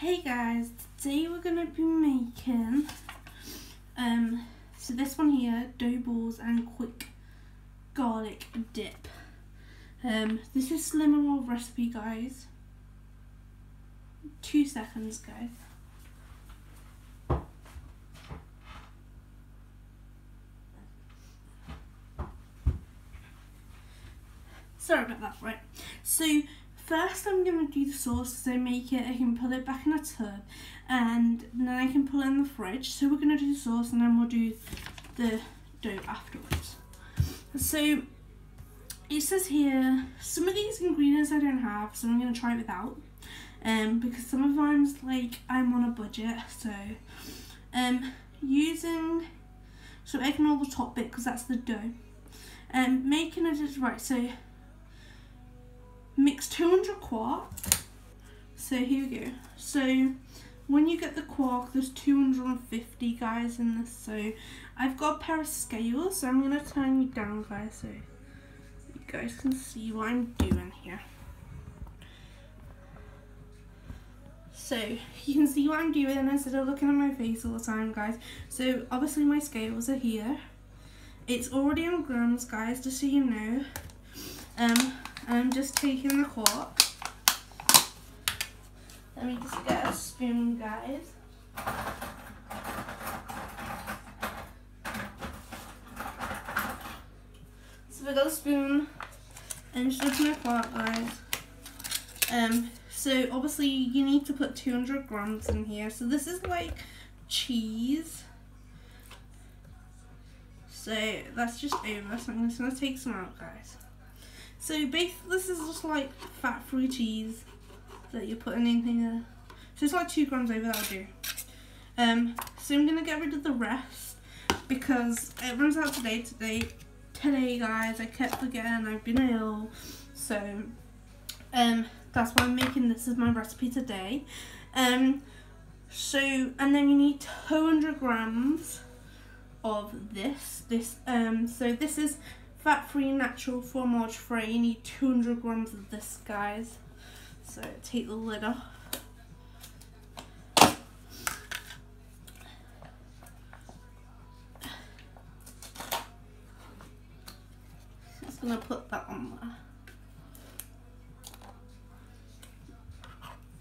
Hey guys, today we're gonna be making um so this one here, dough balls and quick garlic dip. Um this is slim and recipe guys. Two seconds guys. Sorry about that, right. So first I'm going to do the sauce so make it, I can put it back in a tub and then I can put it in the fridge. So we're going to do the sauce and then we'll do the dough afterwards. So it says here, some of these ingredients I don't have so I'm going to try it without. Um, because sometimes like I'm on a budget so um, using, so ignore the top bit because that's the dough. Um, making it right so mix 200 quark. So here we go. So when you get the quark, there's 250 guys in this. So I've got a pair of scales, so I'm gonna turn you down guys so you guys can see what I'm doing here. So you can see what I'm doing instead of looking at my face all the time guys. So obviously my scales are here. It's already on grams guys, just so you know. Um, I'm just taking the quark. Let me just get a spoon, guys. So we got a spoon and just my quark, guys. Um, so obviously you need to put 200 grams in here. So this is like cheese. So that's just over. So I'm just gonna take some out, guys. So basically this is just like fat-free cheese that you're putting in here. So it's like two grams over, that'll do. Um, so I'm gonna get rid of the rest because it runs out today, today, today guys. I kept forgetting I've been ill. So, um, that's why I'm making this as my recipe today. Um, so, and then you need 200 grams of this. This, um, so this is fat-free natural fromage frais. You need 200 grams of this, guys. So take the lid off. Just gonna put that on there.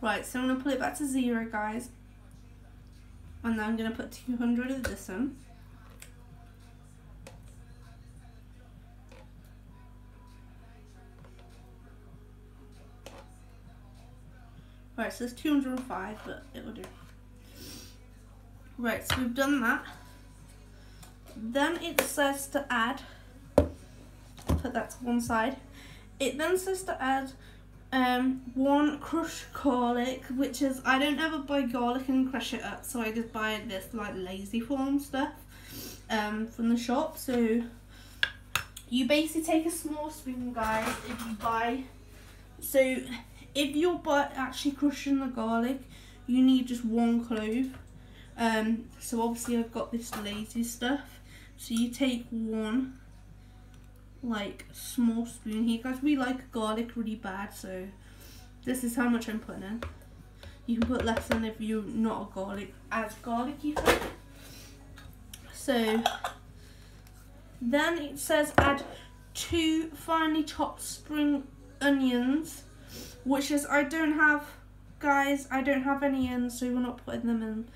Right, so I'm gonna put it back to zero, guys. And then I'm gonna put 200 of this in. Right, so it's 205, but it will do. Right, so we've done that. Then it says to add, put that to one side. It then says to add um, one crushed garlic, which is, I don't ever buy garlic and crush it up, so I just buy this like lazy form stuff um, from the shop. So you basically take a small spoon, guys, if you buy, so if you're actually crushing the garlic, you need just one clove. Um, so obviously I've got this lazy stuff. So you take one like small spoon here. Guys, we like garlic really bad, so this is how much I'm putting in. You can put less in if you're not a garlic as garlicky fan. So then it says add two finely chopped spring onions which is I don't have guys I don't have any in so we're not putting them in.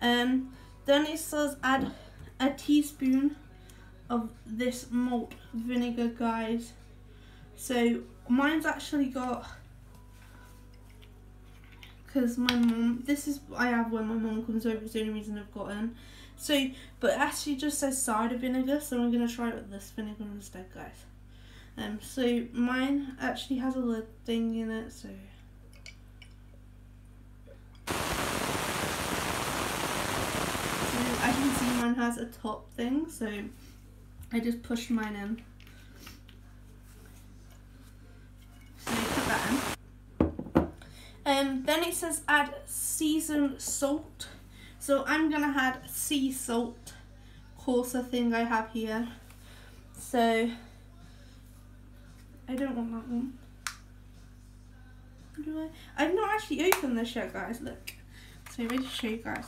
Um then it says add a teaspoon of this malt vinegar guys. So mine's actually got because my mom this is I have when my mom comes over it's the only reason I've gotten so but actually just says cider vinegar so I'm gonna try it with this vinegar instead guys um, so mine actually has a lid thing in it, so. As can see mine has a top thing, so I just pushed mine in. So put that in. Um, then it says add seasoned salt. So I'm gonna add sea salt coarser thing I have here. So I don't want that one. Do I? I've not actually opened this yet, guys. Look. So ready to show you guys.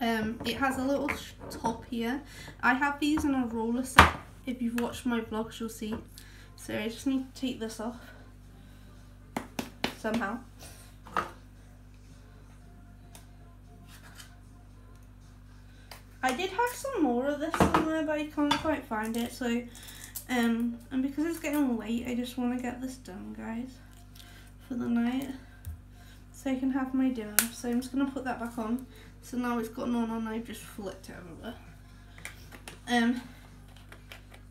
Um, it has a little top here. I have these in a roller set. If you've watched my vlogs, you'll see. So I just need to take this off somehow. I did have some more of this somewhere, but I can't quite find it. So, um, and because it's getting late, I just want to get this done, guys, for the night, so I can have my dinner. So I'm just gonna put that back on. So now it's gotten on and. I've just flipped it over. Um,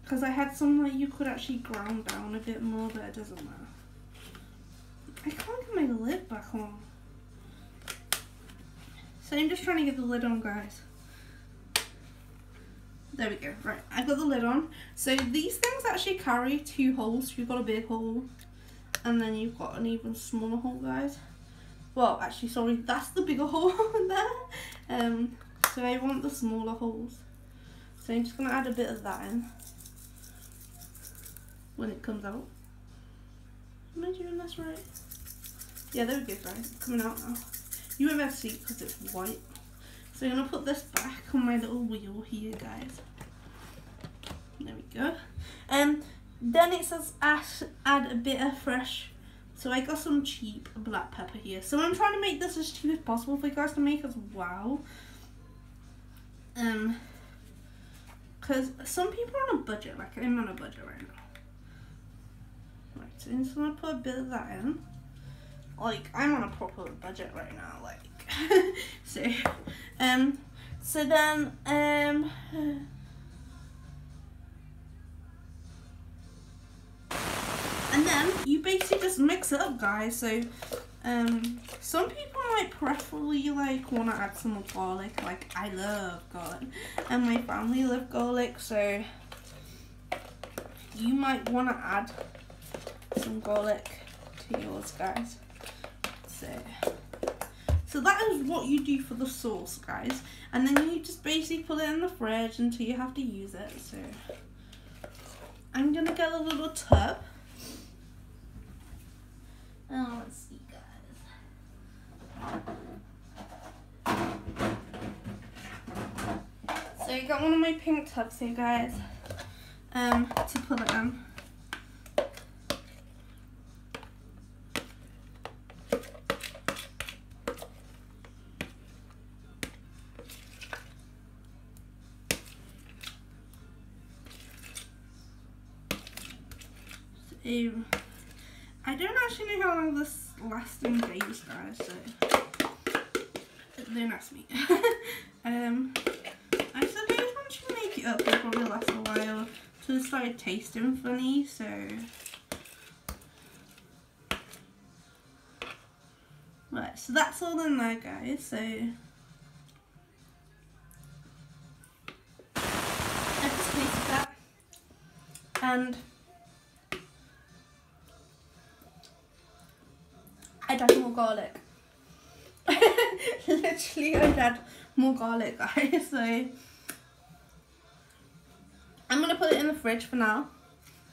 because I had some that you could actually ground down a bit more, but it doesn't matter. I can't get my lid back on. So I'm just trying to get the lid on, guys. There we go. Right, I got the lid on. So these things actually carry two holes. You've got a big hole, and then you've got an even smaller hole, guys. Well, actually, sorry, that's the bigger hole there. Um, so I want the smaller holes. So I'm just gonna add a bit of that in when it comes out. Am I doing this right? Yeah, there we go guys, it's coming out now. You won't be able to see because it's white. So I'm going to put this back on my little wheel here guys. There we go. Um, then it says add, add a bit of fresh. So I got some cheap black pepper here. So I'm trying to make this as cheap as possible for you guys to make as well. Um, because some people are on a budget, like I'm on a budget right now. Right, so I'm just gonna put a bit of that in. Like, I'm on a proper budget right now, like. so, um, so then, um, and then you basically just mix it up, guys. So, um, some people might preferably like want to add some more garlic. Like, I love garlic, and my family love garlic, so you might want to add some garlic to yours, guys. So, so that is what you do for the sauce, guys. And then you just basically put it in the fridge until you have to use it. So, I'm gonna get a little tub. Oh, let's see, guys. So I got one of my pink tubs here, guys, um, to put it in. Um, I don't actually know how long this lasts in days, guys, so don't ask me. um, I suppose once you make it up, it'll probably last a while So it started tasting funny, so... Right, so that's all in there, guys, so... I just that. And... Add more garlic. Literally, I'd add more garlic, guys. So, I'm to put it in the fridge for now,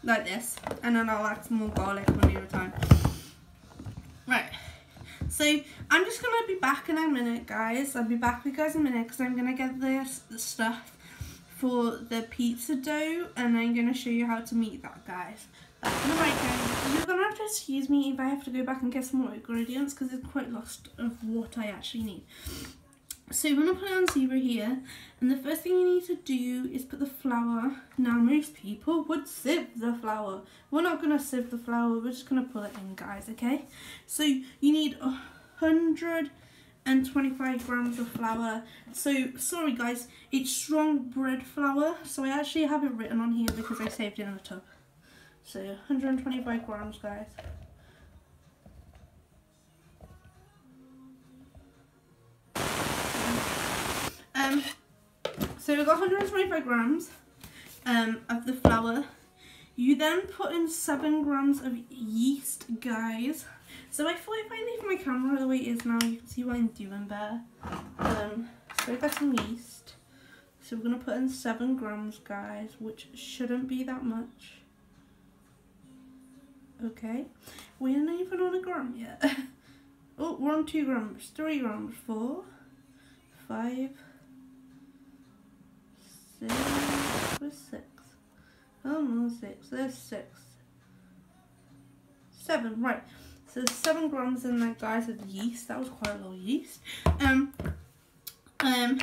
like this. And then I'll add some more garlic when we return. Right. So, I'm just to be back in a minute, guys. I'll be back with you guys in a minute because I'm to get this stuff for the pizza dough and I'm to show you how to make that, guys. Right you're gonna have to excuse me if I have to go back and get some more ingredients because it's quite lost of what I actually need. So I'm gonna put it on zero here, and the first thing you need to do is put the flour. Now most people would sieve the flour. We're not gonna sieve the flour, we're just gonna put it in guys, okay? So you need a hundred and 25 grams of flour. So, sorry guys, it's strong bread flour. So I actually have it written on here because I saved it in a tub. So 125 grams, guys. Um, so we've got 125 grams um, of the flour. You then put in 7 grams of yeast, guys. So I thought if I leave my camera the way it is now, you can see what I'm doing better. Um, so I got some yeast. So we're going to put in 7 grams, guys, which shouldn't be that much okay? We're not even on a gram yet. Oh, we're on two grams, three grams, four, five, six, where's six? Oh no, six, there's six. Seven, right. So seven grams in there, guys, of yeast. That was quite a lot of yeast. Um, um,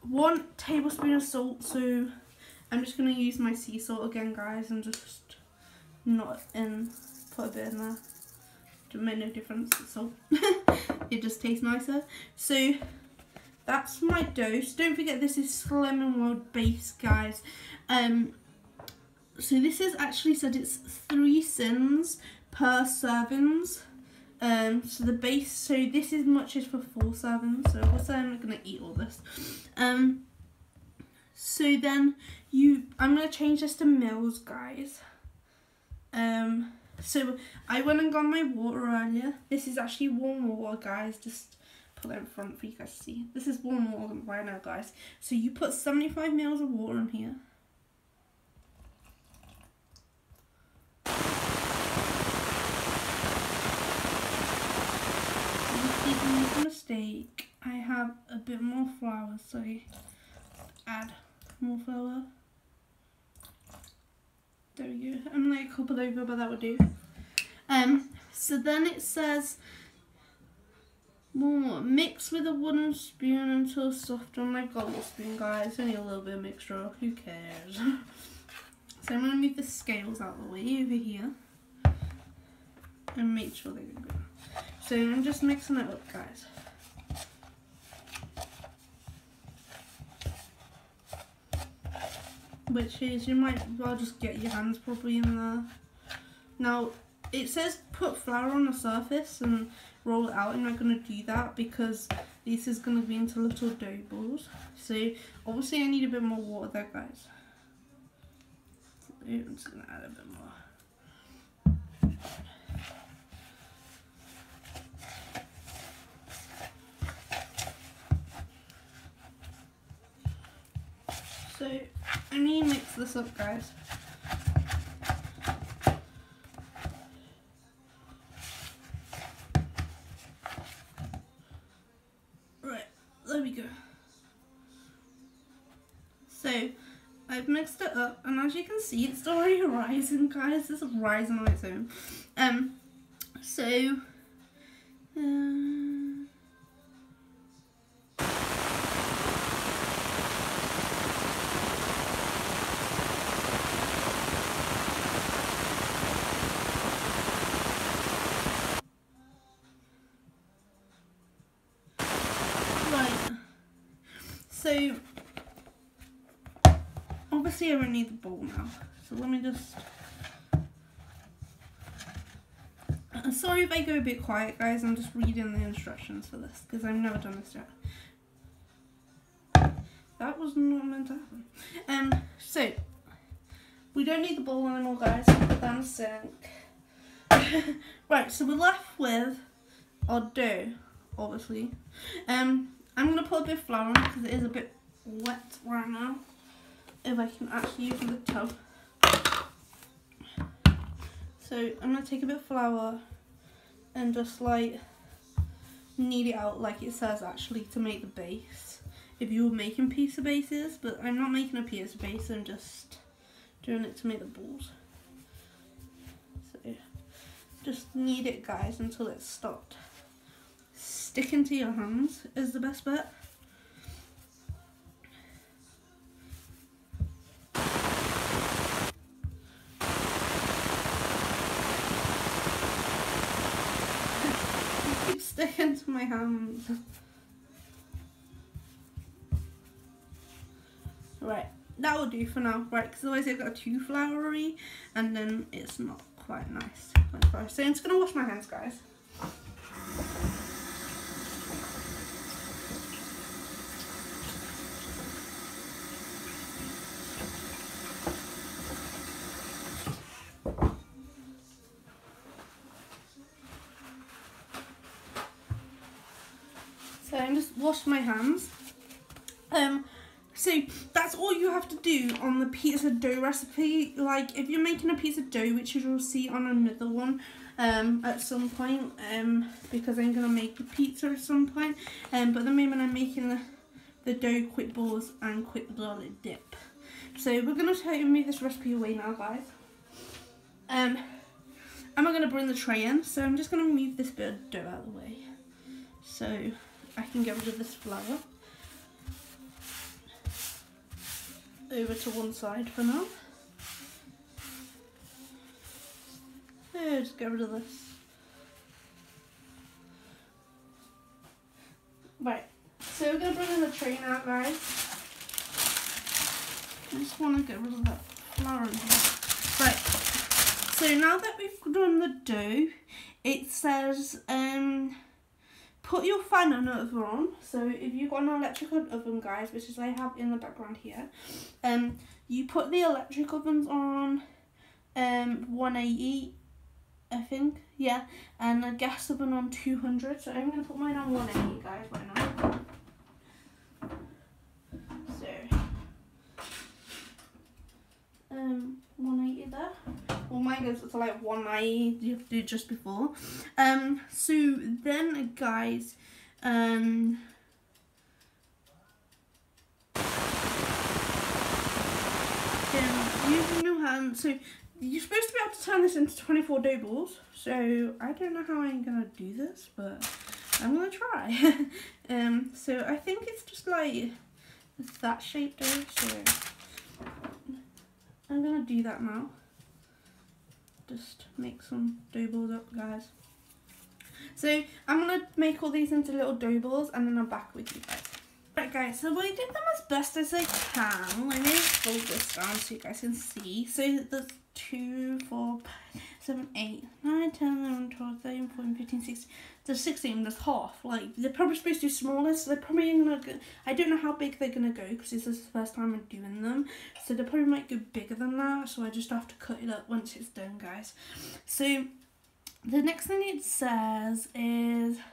one tablespoon of salt. So I'm just gonna use my sea salt again, guys, and just not in, put a bit in there. It make no difference. Salt. it just tastes nicer. So that's my dose. Don't forget this is Slimming World base, guys. Um, so this is actually said it's three sins per servings. Um, so the base, so this is much as for four servings. So say I'm not gonna eat all this. Um, so then you, I'm gonna change this to mils, guys. Um, so I went and got my water earlier. This is actually warm water, guys. Just put it in front for you guys to see. This is warm water right now, guys. So you put 75 mils of water in here. mistake. I have a bit more flour, so add more flour. There we go. I'm like couple over, but that would do. Um, so then it says more mix with a wooden spoon until soft. I've got a spoon, guys. Only a little bit of mixture. Who cares? so I'm gonna move the scales out of the way over here and make sure they're good. So I'm just mixing it up, guys. Which is, you might well just get your hands probably in there. Now, it says put flour on the surface and roll it out. I'm not going to do that because this is going to be into little dough balls. So, obviously I need a bit more water there, guys. I'm just going to add a bit more. This up guys. Right, there we go. So I've mixed it up and as you can see it's already rising guys, It's rising on its own. Um So, obviously I don't need the bowl now. So let me just... Uh, sorry if I go a bit quiet, guys. I'm just reading the instructions for this because I've never done this yet. That was not meant to happen. Um, so, we don't need the bowl anymore, guys. Put that in sink. right, so we're left with our dough, obviously. Um, I'm going to put a bit of flour in because it is a bit wet right now. If I can actually use the tub. So I'm going to take a bit of flour and just like knead it out like it says actually to make the base. If you were making pizza bases, but I'm not making a pizza base, I'm just doing it to make the balls. So just knead it guys until it's stopped sticking to your hands is the best bit. Right, that will do for now. Right, because otherwise it got too floury and then it's not quite nice. So I'm just going to wash my hands, guys. So I just washed my hands. Um, so that's all you have to do on the pizza dough recipe. Like if you're making a pizza dough, which you'll see on another one, um, at some point um, because I'm going to make a pizza at some point. Um, but at the moment I'm making the, the dough quick balls and quick garlic dip. So we're going to move this recipe away now guys. Um, and we're going to bring the tray in. So I'm just going to move this bit of dough out of the way. So I can get rid of this flour. Over to one side for now. Yeah, just get rid of this. Right, so we're going to bring in the tray now, guys. I just want to get rid of that here. Right, so now that we've done the dough, it says um, put your fan on oven on. So if you've got an electric oven, guys, which is I have in the background here, um, you put the electric ovens on um 180 I think. Yeah, and the gas oven on 200. So I'm to put mine on 180, guys, right now. So, um, 180 there. Well, mine goes to like 190, you have to do just before. Um, so then, guys, um, using your hand, so you're supposed to be able to turn this into 24 dough balls. So I don't know how I'm to do this, but I'm to try. um, so I think it's just like that shape. So I'm to do that now. Just make some dough balls up, guys. So I'm going to make all these into little dough balls and then I'm back with you guys. Right guys, so I did them as best as I can. Let me fold this down so you guys can see. So there's 2, 4, 7, 8, 9, 10, 11, 12, 13, 14, 15, 16. There's 16, there's half. Like, they're probably supposed to be smaller, so they're probably gonna go, I don't know how big they're gonna go, because this is the first time I'm doing them. So they probably might go bigger than that, so I just have to cut it up once it's done, guys. So, the next thing it says is...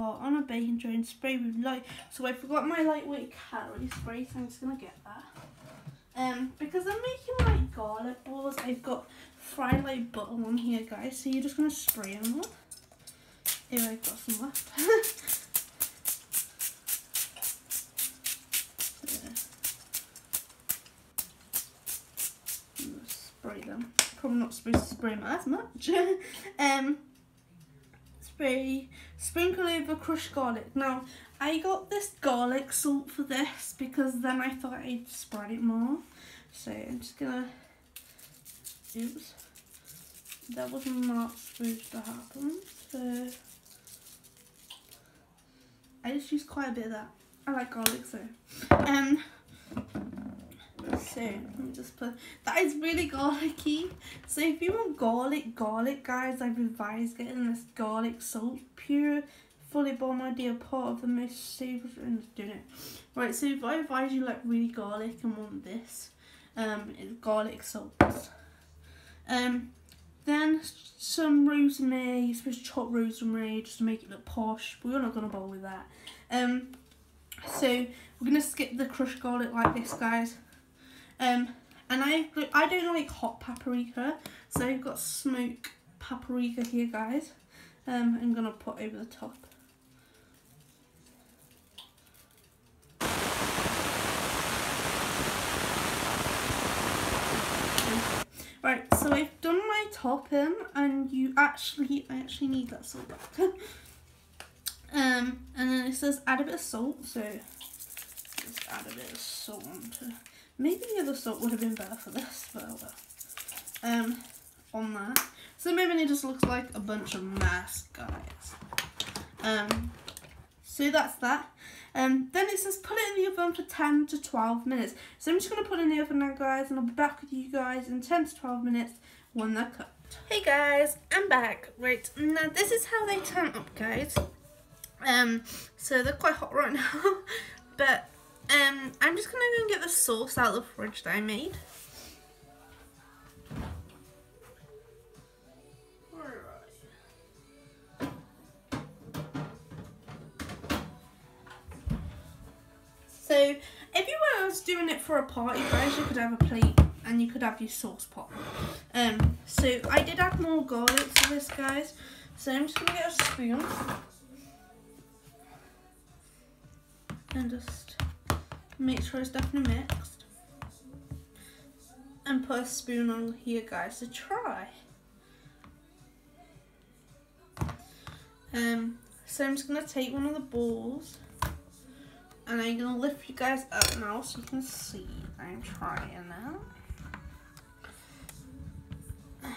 on a baking tray and spray with light. So I forgot my lightweight calorie spray, so I'm just gonna get that. Um, because I'm making like garlic balls, I've got Frylight butter on here, guys. So you're just gonna spray them up. Here I've got some left. spray them. Probably not supposed to spray them as much. um, spray, sprinkle over crushed garlic. Now, I got this garlic salt for this because then I thought I'd spread it more. So I'm just gonna, oops, that was not supposed to happen. So I just used quite a bit of that. I like garlic so. Um, so let me just put that is really garlicky. So if you want garlic, garlic guys, I've advised getting this garlic salt pure fully bomb idea part of the most savoury and doing it. Right, so if I advise you like really garlic and want this, um, it's garlic salt. Um, then some rosemary, you're supposed to chop rosemary just to make it look posh, but we're not gonna bother with that. Um, so we're gonna skip the crushed garlic like this, guys. Um, and I I don't like hot paprika, so I've got smoked paprika here, guys. Um, I'm gonna put over the top. Right, so I've done my topping, and you actually, I actually need that salt back. um, and then it says add a bit of salt, so just add a bit of salt onto Maybe the other salt would have been better for this, but oh well. Um, on that. So maybe it just looks like a bunch of mass, guys. Um, so that's that. Um, then it says put it in the oven for 10 to 12 minutes. So I'm just going to put it in the oven now, guys, and I'll be back with you guys in 10 to 12 minutes when they're cooked. Hey guys, I'm back. Right, now this is how they turn up, guys. Um, so they're quite hot right now, but um, I'm just gonna go and get the sauce out of the fridge that I made. So, if you were doing it for a party, guys, you could have a plate and you could have your sauce pot. Um, so I did add more garlic to this, guys. So I'm just gonna get a spoon and just make sure it's definitely mixed, and put a spoon on here, guys, to try. Um, so I'm just gonna take one of the balls and I'm gonna lift you guys up now so you can see I'm trying now.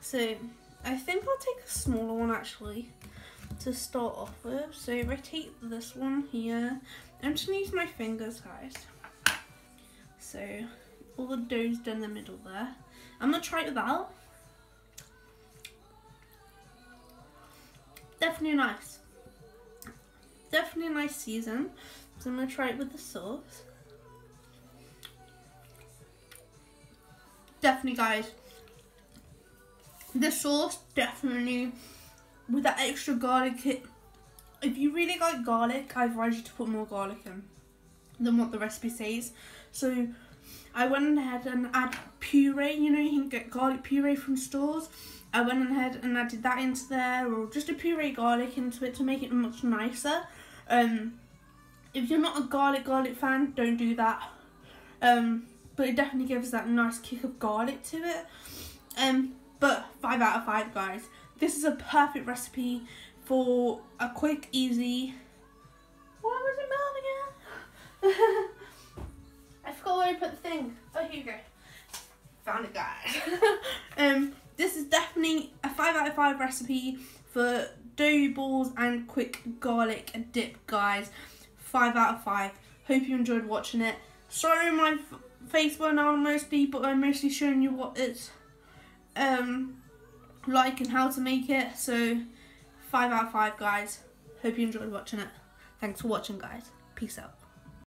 So I think I'll take a smaller one actually to start off with. So if I take this one here, I'm just gonna use my fingers guys. So all the dough's done in the middle there. I'm gonna try it without. Definitely nice. Definitely a nice season. So I'm gonna try it with the sauce. Definitely guys. The sauce definitely with that extra garlic it, if you really like garlic, I advise you to put more garlic in than what the recipe says. So I went ahead and add puree, you know you can get garlic puree from stores. I went ahead and added that into there or just a puree garlic into it to make it much nicer. Um, if you're not a garlic garlic fan, don't do that. Um, but it definitely gives that nice kick of garlic to it. Um, but 5 out of 5 guys. This is a perfect recipe for a quick, easy... Why was it melting again? I forgot where I put the thing. Oh, here you go. Found it, guys. um, this is definitely a 5 out of 5 recipe for dough balls and quick garlic dip, guys. 5 out of 5. Hope you enjoyed watching it. Sorry my face went on mostly, but I'm mostly showing you what it's um, like and how to make it. So 5 out of 5, guys. Hope you enjoyed watching it. Thanks for watching, guys. Peace out.